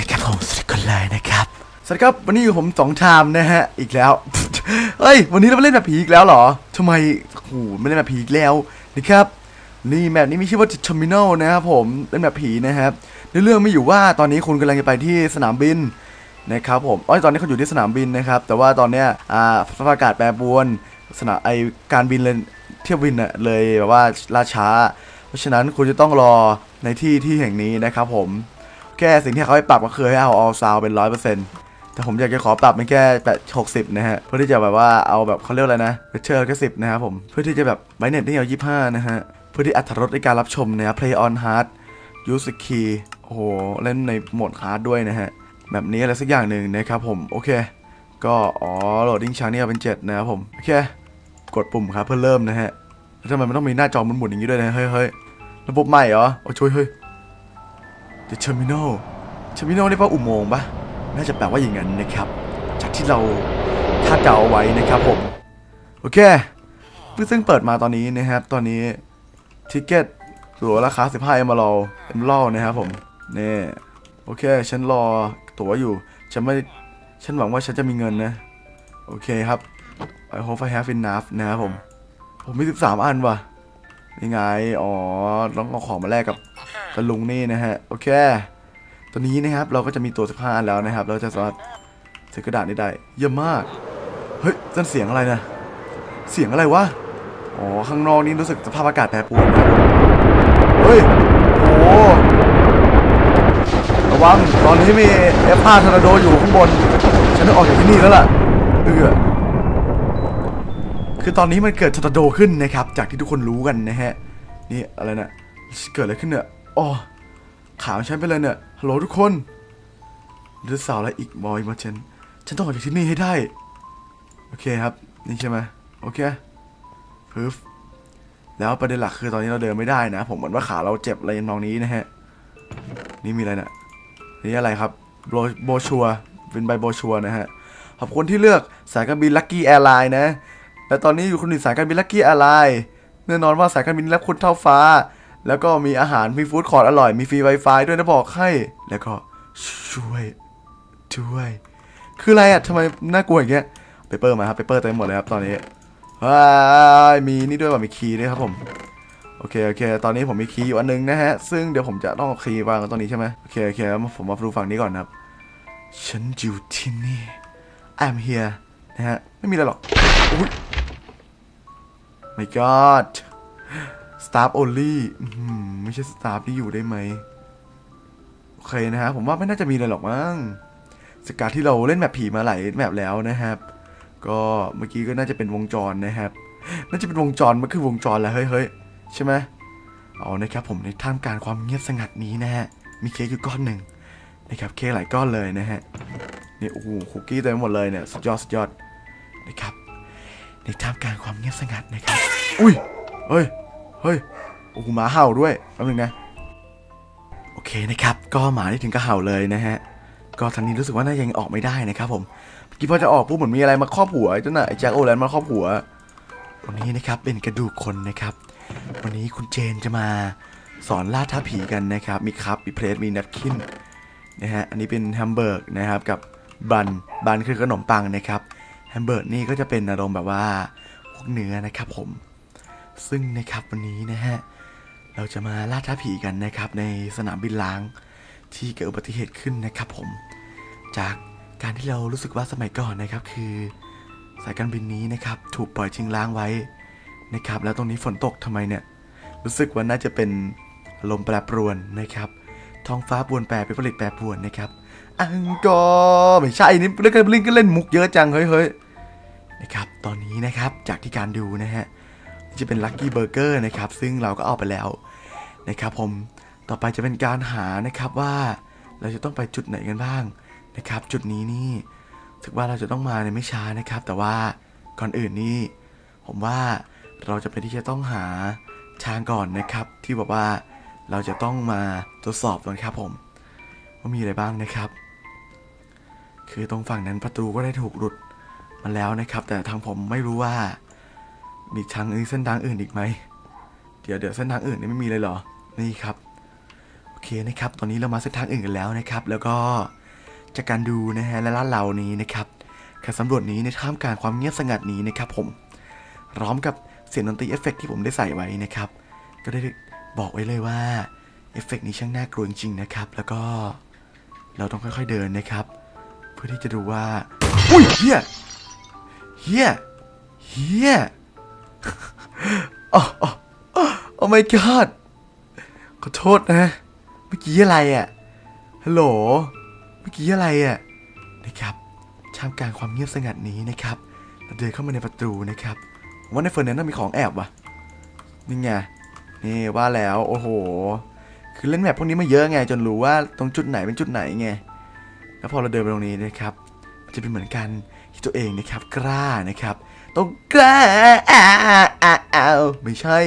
นะครับผมสวัสดีคนเลยนะครับสวัสดีครับวันนี้อยู่ผมสองชามนะฮะอีกแล้ว เฮ้ย วันนี้เราเล่นแบบผีอีกแล้วเหรอทำไมโอ้โหไม่เล่นแบบผีอีกแล้วนะครับนี่แมปนี้มีชื่อว่า The Terminal นะครับผมเล่นแบบผีนะครับในเรื่องไม่อยู่ว่าตอนนี้คุณกำลังจะไปที่สนามบินนะครับผมอ๋อตอนนี้เขาอยู่ที่สนามบินนะครับ แต่ว่าตอนเนี้ยอ่าสภาพอากาศแปรปรวนสนามไอการบินเลยเที่ยวบินอะเลยแบบว่าล่าช้า เพราะฉะนั้นคุณจะต้องรอในที่ที่แห่งนี้นะครับผม แค่สิ่งที่เขาให้ปรับก็คือให้เอา all sound เป็นร้อยเปอร์เซ็นต์แต่ผมอยากจะขอปรับเป็นแค่แปดหกสิบนะฮะ เพื่อที่จะแบบว่าเอาแบบเขาเรียกอะไรนะเชอร์แค่สิบนะครับผม เพื่อที่จะแบบไบเน็ตที่เอายี่ห้านะฮะ เพื่อที่อัตรรสในการรับชมนะครับ play on hard use the key โอ้โห เล่นในโหมด hard ด้วยนะฮะ แบบนี้อะไรสักอย่างหนึ่งนะครับผม โอเค ก็อ๋อ loading ช้างนี่เอาเป็นเจ็ดนะครับผม โอเค กดปุ่มครับเพื่อเริ่มนะฮะทำไมมันต้องมีหน้าจอหมุนๆอย่างนี้ด้วยนะ เฮ้ยเฮ้ยระบบใหม่เหรอ โอ้ช่วยเฮ้ย The Terminal Terminal นี่ป่ะอุโมงค์ปะน่าจะแปลว่าอย่างนั้นนะครับ จากที่เราคาดเดาเอาไว้นะครับผม โอเคซึ่งเปิดมาตอนนี้นะครับ ตอนนี้ทิเกตตั๋วราคา 15เอ็มรอเอ็มรอนะครับผมนี่โอเค ฉันรอตั๋วอยู่ ฉันไม่ ฉันหวังว่าฉันจะมีเงินนะ โอเคครับ I hope I have enough นะครับผม ผมมี 13 อันว่ะยังไง อ๋อ ต้องเอาของมาแลกกับ ตะลุงนี่นะฮะ โอเค ตอนนี้นะครับเราก็จะมีตัว15อันแล้วนะครับ เราจะสามารถซื้กระดาษนี้ได้ เยี่ยมมาก เฮ้ยนั่นเสียงอะไรนะ เสียงอะไรวะ อ๋อ ข้างนอกนี่รู้สึกสภาพอากาศแปรปรวนนะเฮ้ย โอ้ระวัง ตอนนี้มี F5 ทอร์นาโดอยู่ข้างบน ฉันต้องออกจากที่นี่แล้วล่ะ เออคือตอนนี้มันเกิดทอร์นาโดขึ้นนะครับ จากที่ทุกคนรู้กันนะฮะ นี่อะไรนะเกิดอะไรขึ้นเนี่ย อ๋อขาวฉันไปเลยเนี่ยฮัลโหลทุกคนเดือดสาวและอีกบอยมาเชนฉันต้องออกจากที่นี่ให้ได้ โอเคครับ นี่ใช่ไหมโอเคพึบแล้วประเด็นหลักคือตอนนี้เราเดินไม่ได้นะ ผมเหมือนว่าขาเราเจ็บอะไรนองนี้นะฮะ นี่มีอะไรนะนี่อะไรครับโบโบรชัวร์เป็นใบโบรชัวร์นะฮะ ขอบคุณที่เลือกสายการบิน Lucky Airlines นะ และตอนนี้อยู่คุณอยู่สายการบิน Lucky Airlines แน่นอนว่าสายการบินรักคุณเท่าฟ้า แล้วก็มีอาหารมี food court อร่อย มีฟรี Wi-Fi ด้วยนะบอกให้ แล้วก็ช่วยช่วย คืออะไรอะทำไมน่ากลัวอย่างเงี้ย paper มาครับ paper เต็มหมดเลยครับตอนนี้ว้ายมีนี่ด้วยว่ามี key ด้วยครับผมโอเคโอเค ตอนนี้ผมมีคีย์อยู่อันนึงนะฮะ ซึ่งเดี๋ยวผมจะต้องคีย์วางตรงนี้ใช่ไหมโอเคโอเคผมมาดูฝั่งนี้ก่อนนะครับ ฉันอยู่ที่นี่ I'm here นะฮะ ไม่มีอะไรหรอกอุ๊ย my god staff only อื้อหือไม่ใช่ staff ที่อยู่ได้ไหมโอเคนะฮะ ผมว่าไม่น่าจะมีอะไรหรอกมั้งสกกาที่เราเล่นแบบผีมาหลายแบบแล้วนะครับ ก็เมื่อกี้ก็น่าจะเป็นวงจรนะครับ น่าจะเป็นวงจรมันคือวงจรแหละเฮ้ยเฮ้ยใช่ไหมเอานะครับผมในท่ามกลางความเงียบสงัดนี้นะฮะ มีเค้กอยู่ก้อนหนึ่งนะครับเค้กหลายก้อนเลยนะฮะนี่โอ้โหคุกกี้เต็มหมดเลยเนี่ยสุดยอดสุดยอดนะครับในท่ามกลางความเงียบสงัดนะครับ อุ้ยเฮ้ย เฮ้ย โอ้โหหมาเห่าด้วยแป๊บนึงนะ โอเคนะครับ ก็หมาที่ถึงก็เห่าเลยนะฮะ ก็ทางนี้รู้สึกว่าน่ายังออกไม่ได้นะครับผมเมื่อกี้พอจะออกปุ๊บเหมือนมีอะไรมาครอบหัวเจ้าหน่ะไอ้ Jack-o'-lantern มาครอบหัวตรงนี้นะครับเป็นกระดูกคนนะครับ วันนี้คุณเจนจะมาสอนล่าท้าผีกันนะครับ มี cup มี plate มี napkin นะฮะ อันนี้เป็น hamburg นะครับกับ bun bun คือขนมปังนะครับ hamburg นี่ก็จะเป็นอารมณ์แบบว่าพวกเนื้อนะครับผม ซึ่งนะครับวันนี้นะฮะเราจะมาล่าท้าผีกันนะครับในสนามบินล้างที่เกิดอุบัติเหตุขึ้นนะครับผม จากการที่เรารู้สึกว่าสมัยก่อนนะครับ คือสายการบินนี้นะครับ ถูกปล่อยทิ้งล้างไว้นะครับ แล้วตรงนี้ฝนตกทำไมเนี่ย รู้สึกว่าน่าจะเป็นลมแปรปรวนนะครับ ท้องฟ้าปวนแปรเป็นผลิตแปรปรวนนะครับ อังกอร์ไม่ใช่นี่เล่นกันเล่นก็เล่นมุกเยอะจังเฮ้ยเฮ้ยนะครับ ตอนนี้นะครับจากที่การดูนะฮะ จะเป็นลั c กี้เบอร์เกอร์นะครับ ซึ่งเราก็เอาไปแล้วนะครับผมต่อไปจะเป็นการหานะครับว่าเราจะต้องไปจุดไหนกันบ้างนะครับ จุดนี้นี่ถือว่าเราจะต้องมาในไม่ช้านะครับ แต่ว่าก่อนอื่นนี่ผมว่าเราจะไปที่จะต้องหาทางก่อนนะครับ ที่บอกว่าเราจะต้องมาตรวจสอบก่อนครับผมว่ามีอะไรบ้างนะครับ คือตรงฝั่งนั้นประตูก็ได้ถูกหลุดมาแล้วนะครับ แต่ทางผมไม่รู้ว่า มีทางอื่นเส้นทางอื่นอีกไหม เดี๋ยวเดี๋ยวเส้นทางอื่นนี่ไม่มีเลยเหรอ นี่ครับ โอเคนะครับ ตอนนี้เรามาเส้นทางอื่นกันแล้วนะครับ แล้วก็จากการดูนะฮะและลาดเหล่านี้นะครับการสำรวจนี้ในท่ามกลางความเงียบสงัดนี้นะครับ ผมพร้อมกับเสียงดนตรีเอฟเฟกต์ที่ผมได้ใส่ไว้นะครับ ก็ได้บอกไว้เลยว่าเอฟเฟกต์นี้ช่างน่ากลัวจริงๆนะครับ แล้วก็เราต้องค่อยๆเดินนะครับ เพื่อที่จะดูว่า อุ้ยเฮียเฮียเฮีย อ๋ออ๋อโอ้ my god ขอโทษนะ เมื่อกี้อะไรอะ่ะ ฮัลโหล เมื่อกี้อะไรอะ่ะ นะครับท่ามกลางความเงียบสงัดนี้นะครับเราเดินเข้ามาในประตูนะครับผมว่าในเฟอร์นั้นน่ามีของแอบว่ะ นี่ไง นี่ว่าแล้ว โอ้โห คือเล่นแบบพวกนี้มาเยอะไง จนรู้ว่าตรงจุดไหนเป็นจุดไหนไง แล้วพอเราเดินไปตรงนี้นะครับ จะเป็นเหมือนกันที่ตัวเองนะครับกล้านะครับ ต้องกล้าอ้าอาอาวไม่ใช่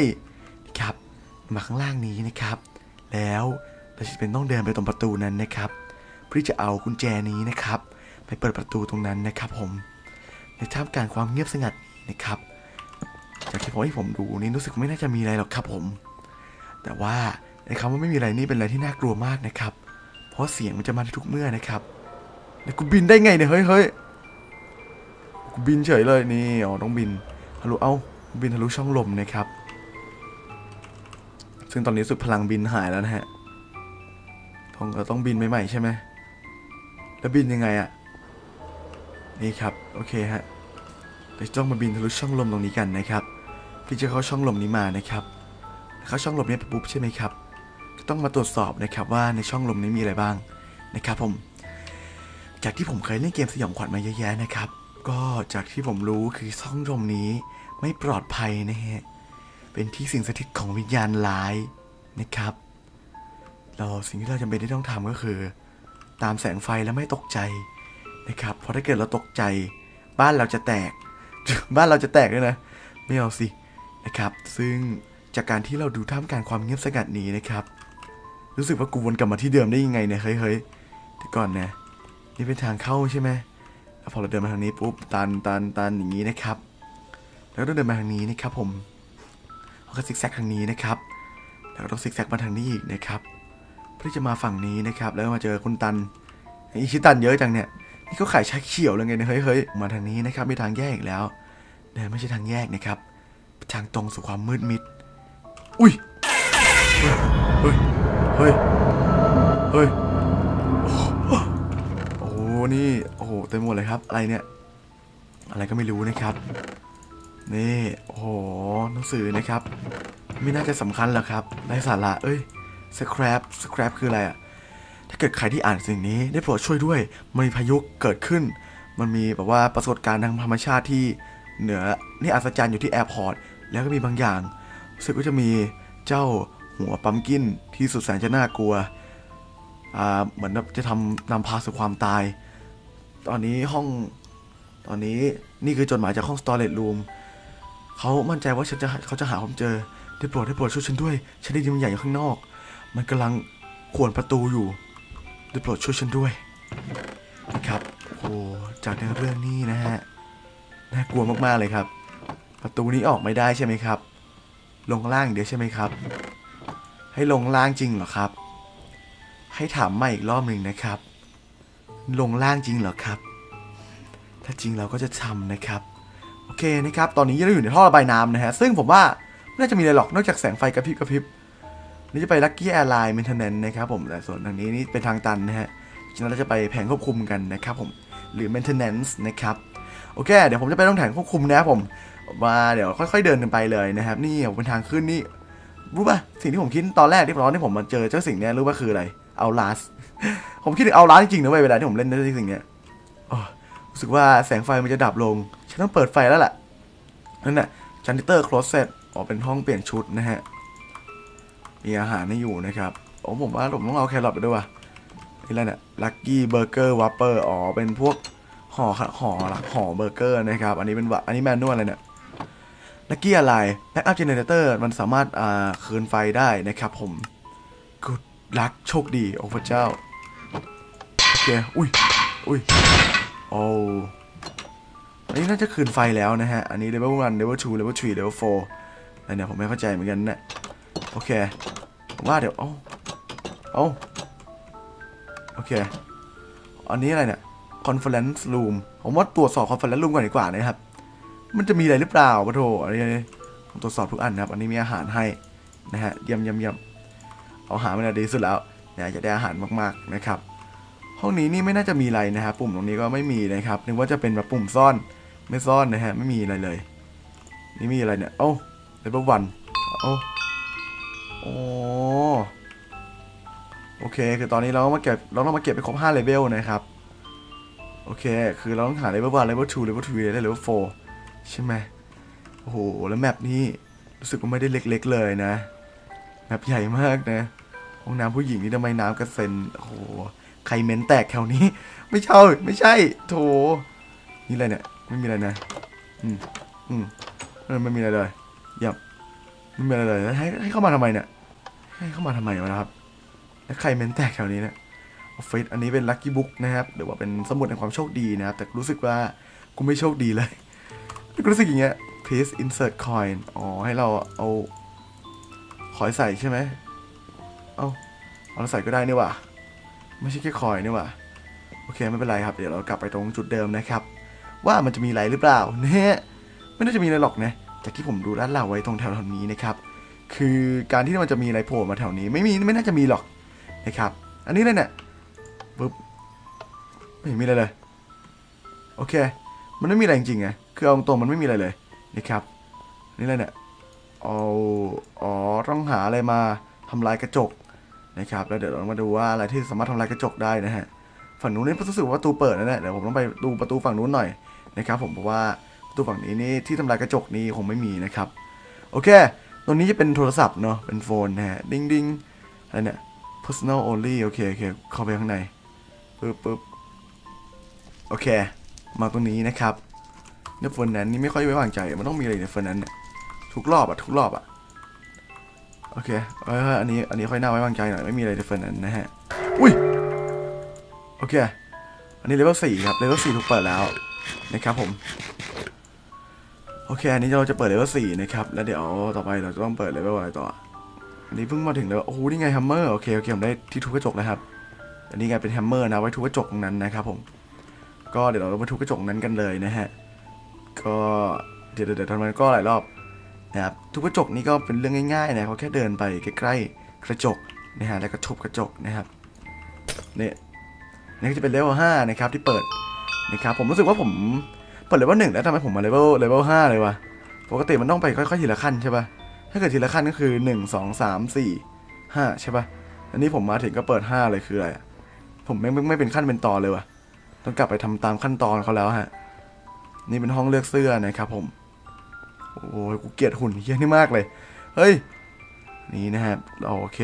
นะครับ มาข้างล่างนี้นะครับ แล้วเราจะเป็นต้องเดินไปตรงประตูนั้นนะครับเพื่อจะเอากุญแจนี้นะครับ ไปเปิดประตูตรงนั้นนะครับ ผม ในท่ามกลางความเงียบสงัดนี้นะครับจากที่ผมให้ผมดูนี่รู้สึกไม่น่าจะมีอะไรหรอกครับผม แต่ว่าไอ้คำว่าไม่มีอะไรนี่เป็นอะไรที่น่ากลัวมากนะครับ เพราะเสียงมันจะมาทุกเมื่อนะครับ แล้วกูบินได้ไงเนี่ยเฮ้ยเฮ้ยกูบินเฉยเลยนี่อ๋อต้องบินทะลุเอ้าบินทะลุช่องลมนะครับ ซึ่งตอนนี้สุดพลังบินหายแล้วนะฮะต้องเราต้องบินใหม่ๆใช่ไหมแล้วบินยังไงอะนี่ครับโอเคฮะเดี๋ยวต้องมาบินทะลุช่องลมตรงนี้กันนะครับพี่จะเข้าช่องลมนี้มานะครับเข้าช่องลมนี้ไปปุ๊บใช่ไหมครับ ก็ต้องมาตรวจสอบนะครับว่าในช่องลมนี้มีอะไรบ้างนะครับผม จากที่ผมเคยเล่นเกมสยองขวัญมาเยอะแยะนะครับ ก็จากที่ผมรู้คือช่องลมนี้ไม่ปลอดภัยนะฮะ เป็นที่สิ่งสถิตของวิญญาณร้ายนะครับ เราสิ่งที่เราจำเป็นที่ต้องทำก็คือ ตามแสงไฟแล้วไม่ตกใจนะครับ เพราะถ้าเกิดเราตกใจ บ้านเราจะแตก บ้านเราจะแตกด้วยนะ ไม่เอาสินะครับ ซึ่งจากการที่เราดูท่ามกลางความเงียบสงัดนี้นะครับ รู้สึกว่ากูวนกลับมาที่เดิมได้ยังไงเนี่ยเฮ้ยเฮ้ยเดี๋ยวก่อนนะ นี่เป็นทางเข้าใช่ไหมแล้วพอเราเดินมาทางนี้ปุ๊บตันตันตันอย่างนี้นะครับ แล้วก็เดินมาทางนี้นะครับ ผมเราก็ซิกแซกทางนี้นะครับ แล้วก็ต้องซิกแซกมาทางนี้อีกนะครับ เพื่อจะมาฝั่งนี้นะครับ แล้วมาเจอคุณตันอีชิตันเยอะจังเนี่ยนี่เขาขายชาเขียวเลยไงเนี่ยเฮ้ยเฮ้ยมาทางนี้นะครับมีทางแยกอีกแล้วแต่ไม่ใช่ทางแยกนะครับทางตรงสู่ความมืดมิด อุ้ย เฮ้ย เฮ้ย เฮ้ย นี่โอ้โหเต็มหมดเลยครับ อะไรเนี่ย อะไรก็ไม่รู้นะครับ นี่โอ้โหหนังสือนะครับ ไม่น่าจะสำคัญหรอกครับไร้สาระเอ้ยสครับสครับคืออะไรอะถ้าเกิดใครที่อ่านสิ่งนี้ได้โปรดช่วยด้วยมันมีพายุเกิดขึ้น มันมีแบบว่าปรากฏการณ์ทางธรรมชาติที่เหนือนี่อัศจรรย์อยู่ที่ airport แล้วก็มีบางอย่างรู้สึกว่าจะมีเจ้าหัว pumpkin ที่สุดแสนจะน่ากลัวอ่าเหมือนจะทำนำพาสู่ความตาย ตอนนี้ห้อง ตอนนี้นี่คือจดหมายจากห้อง storage room เขามั่นใจว่าฉันจะเขาจะหาผมเจอ ได้โปรดได้โปรดช่วยฉันด้วย ฉันได้ยินมันใหญ่อยู่ข้างนอก มันกำลังขวนประตูอยู่ ได้โปรดช่วยฉันด้วยนะครับ โอ้จากในเรื่องนี้นะฮะ น่ากลัวมากๆเลยครับ ประตูนี้ออกไม่ได้ใช่ไหมครับ ลงล่างเดี๋ยวใช่ไหมครับ ให้ลงล่างจริงเหรอครับ ให้ถามใหม่อีกรอบหนึ่งนะครับ ลงล่างจริงเหรอครับ ถ้าจริงเราก็จะทำนะครับ โอเคนะครับ ตอนนี้เราอยู่ในท่อระบายน้ำนะฮะ ซึ่งผมว่าไม่น่าจะมีอะไรหรอกนอกจากแสงไฟกระพริบกระพริบนี่จะไป Lucky Airline Maintenance นะครับผมแต่ส่วนทางนี้นี่เป็นทางตันนะฮะฉะนั้นเราจะไปแผงควบคุมกันนะครับผม หรือ Maintenance นะครับ โอเค เดี๋ยวผมจะไปต้องแผงควบคุมนะครับผม มาเดี๋ยวค่อย ๆเดินกันไปเลยนะครับ นี่เป็นทางขึ้นนี่ รู้ป่ะสิ่งที่ผมคิดตอนแรกที่ตอนที่ผมมาเจอเจ้าสิ่งเนี้ยรู้ป่ะคืออะไร Outlast ผมคิดถึง Outlast จริงๆนะเว้ยเวลาที่ผมเล่นเจ้าสิ่งเนี้ยรู้สึกว่าแสงไฟมันจะดับลง ฉันต้องเปิดไฟแล้วแหละนั่นน่ะ janitor closet อ๋อเป็นห้องเปลี่ยนชุดนะฮะมีอาหารให้อยู่นะครับโอ้ผมว่าผมต้องเอาแครอทไปด้วยว่ะนี่อะไรเนี่ย lucky burger wrapper อ๋อเป็นพวกห่อห่อห่อเบอร์เกอร์นะครับ อันนี้เป็นวะอันนี้ manual อะไรเนี่ย lucky อะไร backup generator มันสามารถอ่าคืนไฟได้นะครับผม good luck โชคดี โอ้พระเจ้าโอเคอุ้ยอุ้ยโอ้อันนี้น่าจะคืนไฟแล้วนะฮะ อันนี้ level 1 level 2 level 3 level 4อะไรเนี่ยผมไม่เข้าใจเหมือนกันนะโอเคผมว่าเดี๋ยว เอาเอาโอเค อันนี้อะไรเนี่ย conference room ผมว่าตรวจสอบ conference room ก่อนดีกว่านะครับ มันจะมีอะไรหรือเปล่าปะโถอันนี้ผมตรวจสอบทุกอันนะครับ อันนี้มีอาหารให้นะฮะเยี่ยมเยี่ยมเยี่ยมเอาอาหารมาดีสุดแล้วนะจะได้อาหารมากๆนะครับ ห้องนี้นี่ไม่น่าจะมีอะไรนะครับ ปุ่มตรงนี้ก็ไม่มีนะครับนึกว่าจะเป็นแบบปุ่มซ่อนไม่ซ่อนนะฮะไม่มีอะไรเลย นี่มีอะไรเนี่ยเอ้ level one เอ้โอ้โอเค คือตอนนี้เราต้องมาเก็บเราต้องมาเก็บไปครบ5เลเวลนะครับ โอเค คือเราต้องหาเลเวลวันเลเวล2เลเวล3ได้เลเวล4 ใช่ไหมโอ้โห แล้ว map นี้รู้สึกว่าไม่ได้เล็ก ๆ เลยนะ map ใหญ่มากนะห้องน้ำผู้หญิงนี่ทำไมน้ำกระเซ็นโอ้โหใครเม้นแตกแถวนี้ ไม่ใช่ไม่ใช่ โถนี่อะไรเนี่ยไม่มีอะไรนะ อืมอืมไม่มีอะไรเลยเยี่ยมไม่มีอะไรเลยแล้วให้ให้เข้ามาทำไมเนี่ย ให้เข้ามาทำไมวะนะครับ แล้วใครเม้นแตกแถวนี้เนี่ยออฟฟิศอันนี้เป็นลัคกี้บุ๊กนะครับหรือว่าเป็นสมุดแห่งความโชคดีนะครับ แต่รู้สึกว่ากูไม่โชคดีเลย รู้สึกอย่างเงี้ย please insert coin อ๋อ ให้เราเอาคอยใส่ใช่ไหม เอาเอาเราใส่ก็ได้นี่ว่าไม่ใช่แค่คอยนี่ว่าโอเค ไม่เป็นไรครับ เดี๋ยวเรากลับไปตรงจุดเดิมนะครับ ว่ามันจะมีอะไรหรือเปล่าเนี่ยไม่น่าจะมีอะไรหรอกนะ จากที่ผมดูด้านเราไว้ตรงแถวๆนี้นะครับ คือการที่มันจะมีอะไรโผล่มาแถวนี้ ไม่มีไม่น่าจะมีหรอกนะครับ อันนี้เลยเนี่ยปึ๊บไม่เห็นมีอะไรเลย โอเค มันไม่มีอะไรจริงๆไง คือเอาตรงมันไม่มีอะไรเลยนะครับ นี่เลยเนี่ย เอาอ๋อต้องหาอะไรมาทำลายกระจกนะครับ แล้วเดี๋ยวเรามาดูว่าอะไรที่สามารถทำลายกระจกได้นะฮะ ฝั่งนู้นนี่รู้สึกว่าประตูเปิดนะเนี่ยเดี๋ยวผมต้องไปดูประตูฝั่งนู้นหน่อยนะครับผมเพราะว่าประตูฝั่งนี้นี่ที่ทำลายกระจกนี้คงไม่มีนะครับ โอเค ตรงนี้จะเป็นโทรศัพท์เนาะ เป็น phone นะฮะ ดิ้งดิ้งอะไรเนี่ย personnel only โอเคโอเคเข้าไปข้างในปึ๊บปึ๊บโอเค มาตรงนี้นะครับ เนี่ยเฟอร์นันนี่ไม่ค่อยไว้วางใจ มันต้องมีอะไรในเฟอร์นันเนี่ยทุกรอบอะทุกรอบอะโอเคเอออันนี้อันนี้ค่อยน่าไว้วางใจหน่อยไม่มีอะไรในเฟอร์นันนะฮะอุ้ยโอเค อันนี้เลเวลสี่ครับเลเวลสี่ถูกเปิดแล้วนะครับผมโอเค อันนี้เราจะเปิดเลเวลสี่นะครับ แล้วเดี๋ยวต่อไปเราจะต้องเปิดเลเวลอะไรต่อ อันนี้เพิ่งมาถึงเลเวโอ้โห นี่ไง hammer โอเค โอเค ผมได้ที่ทุบกระจกแล้วครับ อันนี้ไงเป็น hammer นะ ไว้ทุบกระจกตรงนั้นนะครับผม ก็เดี๋ยวเรามาทุบกระจกนั้นกันเลยนะฮะ ก็เดี๋ยวเดี๋ยวทำมันก็หลายรอบนะครับทุบกระจกนี่ก็เป็นเรื่องง่ายๆนะเขาแค่เดินไปใกล้ๆกระจกนะฮะแล้วก็ทุบกระจกนะครับเนี่ยนี่ก็จะเป็นเลเวลห้านะครับที่เปิดนะครับผมรู้สึกว่าผมเปิดเลเวลหนึ่งแล้วทำไมผมมาเลเวลเลเวลห้าเลยวะปกติมันต้องไปค่อยๆทีละขั้นใช่ปะถ้าเกิดทีละขั้นก็คือหนึ่งสองสามสี่ห้าใช่ปะอันนี้ผมมาถึงก็เปิดห้าเลยคืออะไรผมไม่ไม่ไม่เป็นขั้นเป็นตอนเลยวะต้องกลับไปทำตามขั้นตอนเขาแล้วฮะ นี่เป็นห้องเลือกเสื้อนะครับผม โอ้ยกูเกลียดหุ่นเฮี้ยนี่มากเลย เฮ้ย นี่นะครับโอเค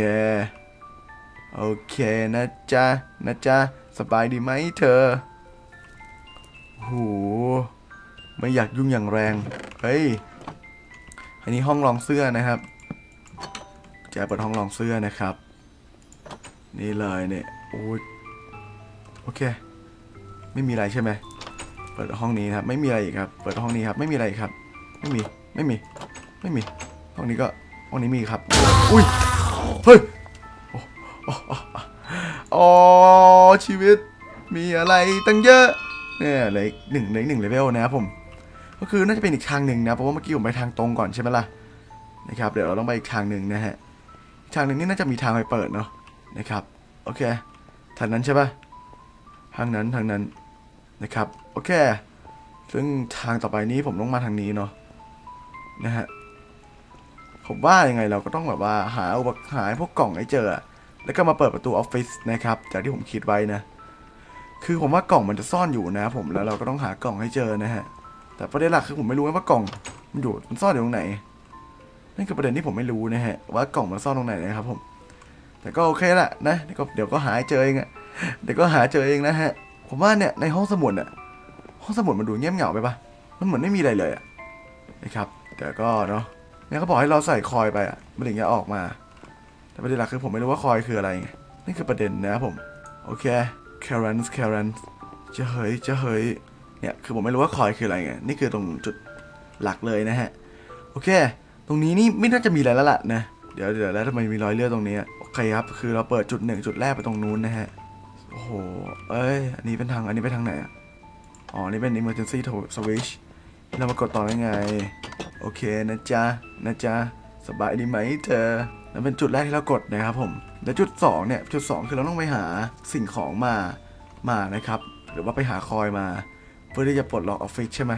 โอเคนะจ๊ะนะจ๊ะสบายดีไหมเธอโหไม่อยากยุ่งอย่างแรง เฮ้ย อันนี้ห้องรองเสื้อนะครับแจเปิดห้องรองเสื้อนะครับ นี่เลยเนี่ย โอ้ย โอเค ไม่มีอะไรใช่ไหม เปิดห้องนี้นะครับ ไม่มีอะไรอีกครับ เปิดห้องนี้ครับ ไม่มีอะไรครับ ไม่มี ไม่มี ไม่มี ห้องนี้ก็ ห้องนี้มีครับ อุ้ย เฮ้ย โอ๋อชีวิต มีอะไรตั้งเยอะ เนี่ยเหลยหนึ่งเหลยหนึ่งเลเวลนะครับผม ก็คือน่าจะเป็นอีกทางหนึ่งนะ เพราะว่าเมื่อกี้ผมไปทางตรงก่อนใช่ไหมล่ะ นะครับ เดี๋ยวเราต้องไปอีกทางหนึ่งนะฮะ ทางหนึ่งนี่น่าจะมีทางไปเปิดเนาะ นะครับ โอเค ทางนั้นใช่ปะทางนั้น ทางนั้น นะครับ โอเค ซึ่งทางต่อไปนี้ผมต้องมาทางนี้เนาะนะฮะผมว่ายังไงเราก็ต้องแบบว่าหาอุปหาพวกกล่องให้เจอ แล้วก็มาเปิดประตูออฟฟิศนะครับ จากที่ผมคิดไว้นะ คือผมว่ากล่องมันจะซ่อนอยู่นะผมแล้วเราก็ต้องหากล่องให้เจอนะฮะ แต่ประเด็นหลักคือผมไม่รู้ว่ากล่องมันอยู่มันซ่อนอยู่ตรงไหน นั่นคือประเด็นที่ผมไม่รู้นะฮะ ว่ากล่องมันซ่อนตรงไหนนะครับผม แต่ก็โอเคแหละนะ เดี๋ยวก็เดี๋ยวก็หาเจอเองอะเดี๋ยวก็หาเจอเองนะฮะ ผมว่าเนี่ยในห้องสมุดอะห้องสมุดมันดูเงียบเหงาไปปะมันเหมือนไม่มีอะไรเลยอะนะครับ แต่ก็เนาะเนี่ยเขาบอกให้เราใส่คอยไปอะมันถึงจะออกมา แต่ประเด็นหลักคือผมไม่รู้ว่าคอยคืออะไรไงนี่คือประเด็นนะครับผม โอเค c a r a n s c a r a n s จะเฮยจะเฮยเนี่ยคือผมไม่รู้ว่าคอยคืออะไรไงนี่คือตรงจุดหลักเลยนะฮะ โอเค ตรงนี้นี่ไม่น่าจะมีอะไรแล้วล่ะนะ เดี๋ยวเดี๋ยวแล้วทำไมมีรอยเลือดตรงนี้โอเคครับ คือเราเปิดจุดหนึ่งจุดแรกไปตรงนู้นนะฮะ โอ้โห เอ้ย อันนี้เป็นทาง อันนี้ไปทางไหนอะอ๋อ นี่เป็น emergency switch เรามากดต่อได้ไง โอเคนะจ๊ะ นะจ๊ะ สบายดีไหมเธอนั่นเป็นจุดแรกที่เรากดนะครับผม และจุดสองเนี่ย จุดสองคือเราต้องไปหาสิ่งของมา มานะครับ หรือว่าไปหาคอยมา เพื่อที่จะปลดล็อกออฟฟิศใช่ไหม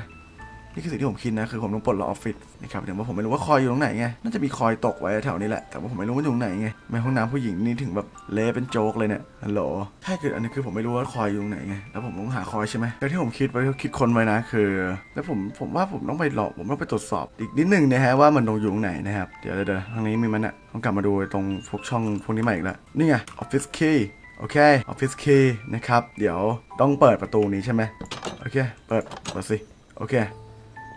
นี่คือสิ่งที่ผมคิดนะ คือผมต้องปลดล็อกออฟฟิศนะครับแต่ว่าผมไม่รู้ว่าคอยอยู่ตรงไหนไง น่าจะมีคอยตกไว้แถวนี้แหละ แต่ว่าผมไม่รู้ว่าอยู่ตรงไหนไงแม่ห้องน้ำผู้หญิงนี่ถึงแบบเละเป็นโจ๊กเลยเนี่ย ฮัลโหลใช่คืออันนี้คือผมไม่รู้ว่าคอยอยู่ตรงไหนไง แล้วผมต้องหาคอยใช่ไหมแล้วที่ผมคิดไว้คิดคนไว้นะ คือ แล้วผมผมว่าผมต้องไปหลอกผมต้องไปตรวจสอบอีกนิดนึงนะฮะว่ามันตรงอยู่ตรงไหนนะครับ เดี๋ยวเดี๋ยวทางนี้มีมันอะต้องกลับมาดูตรงพวกช่องพวกนี้ใหม่อีกแล้วนี่ไง office key โอเค office key นะครับ เดี๋ยวต้องเปิดประตูนี้ใช่ไหมโอเค เปิด เปิดสิ โอเค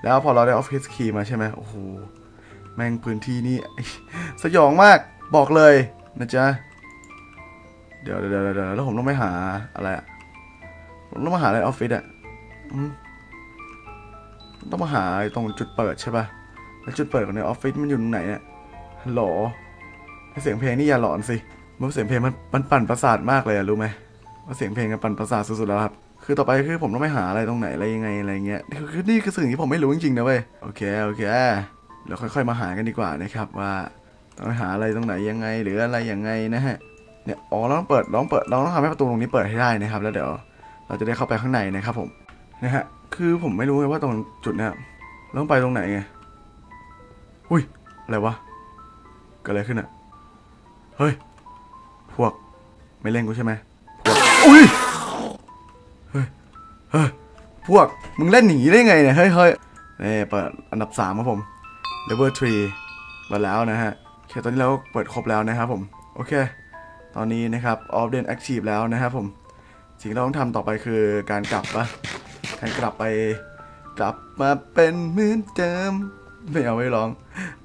แล้วพอเราได้ออฟฟิศคีย์มาใช่ไหมโอ้โห แม่งพื้นที่นี่ สยองมากบอกเลยนะจ๊ะ เดี๋ยวเดี๋ยวเดี๋ยวแล้วผมต้องไปหาอะไรอะผมต้องมาหาอะไรออฟฟิศอะต้องมาหาตรงจุดเปิดใช่ปะแล้วจุดเปิดของในออฟฟิศมันอยู่ตรงไหนเนี่ยฮัลโหลเสียงเพลงนี่อย่าหลอนสิเพราะเสียงเพลงมันมันปั่นประสาทมากเลยอะรู้ไหมว่าเสียงเพลงมันปั่นประสาทสุดๆแล้วครับ คือต่อไปคือผมต้องไปหาอะไรตรงไหนอะไรยังไงอะไรเงี้ยคือนี่คือสิ่งที่ผมไม่รู้จริงๆนะเว้ยโอเคโอเคเดี๋ยวค่อยๆมาหากันดีกว่านะครับว่าต้องไปหาอะไรตรงไหนยังไงหรืออะไรยังไงนะฮะเนี่ยอ๋อเราต้องเปิดเราต้องเปิดเราต้องทำให้ประตูตรงนี้เปิดให้ได้นะครับ แล้วเดี๋ยวเราจะได้เข้าไปข้างในนะครับผมนะฮะคือผมไม่รู้ไงว่าตรงจุดเนี้ยเราต้องไปตรงไหนไงอุ้ยอะไรวะเกิดอะไรขึ้นอะเฮ้ยพวกไม่เล่นกูใช่ไหมพวกอุ้ย ฮ้ยพวกมึงเล่นหนีได้ไงเนี่ยเฮ้ยเฮ้ยนี่เปิดอันดับ3ครับผม level 3มาแล้วนะฮะโอเคตอนนี้เราเปิดครบแล้วนะครับผมโอเค ตอนนี้นะครับ off den active แล้วนะครับผมสิ่งที่เราต้องทำต่อไปคือการกลับปะการกลับไปกลับมาเป็นเหมือนเดิมไม่เอาไม่ร้อง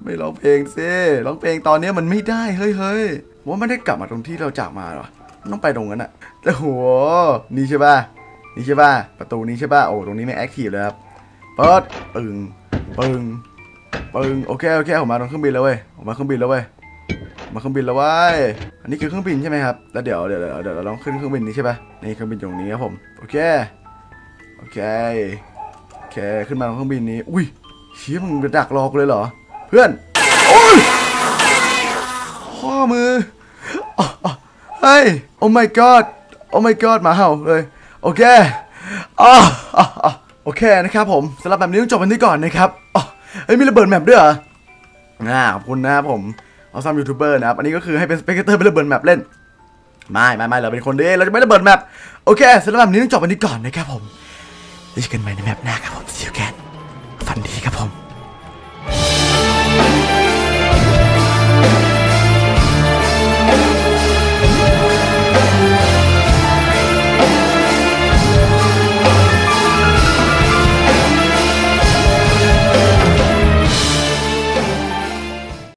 ไม่ร้องเพลงสิร้องเพลงตอนนี้มันไม่ได้เฮ้ยเฮ้ยว่าไม่ได้กลับมาตรงที่เราจากมาหรอต้องไปตรงนั้นอะแต่โหนี่ใช่ป่ะ นี่ใช่ป่ะประตูนี้ใช่ป่ะโอ้ตรงนี้ไม่แอคทีฟเลยครับเปิดปึงปึงปึงโอเคโอเคผมมาตรงเครื่องบินแล้วเว้ยผมมาเครื่องบินแล้วเว้ยมาเครื่องบินแล้วเว้ยอันนี้คือเครื่องบินใช่ไหมครับแล้วเดี๋ยวเดี๋ยวเดี๋ยวเราต้องขึ้นเครื่องบินนี้ใช่ป่ะนี่เครื่องบินอยู่ตรงนี้ครับผมโอเคโอเคโอเคขึ้นมาตรงเครื่องบินนี้ อุ้ยเชี่ยมึงไปดักรอกูเลยเหรอ เพื่อนโอ้ยข้อมืออ๋ออ๋อเฮ้ยโอ้ my god โอ้ my god หมาเห่าเลย โอเคอ๋ออ๋อโอเคนะครับผมสำหรับแบบนี้ต้องจบกันที่ก่อนนะครับอ๋อเฮ้ยมีระเบิด map ด้วยเหรออ่าขอบคุณนะครับผม awesome YouTuber นะครับ อันนี้ก็คือให้เป็น spectator ไประเบิด map เล่น ไม่ไม่ไม่เราเป็นคนดีเราจะไม่ระเบิด map โอเคสำหรับแบบนี้ต้องจบกันที่ก่อนนะครับผมเจอกันใหม่ใน map หน้าครับผม see you again ฝันดีครับผม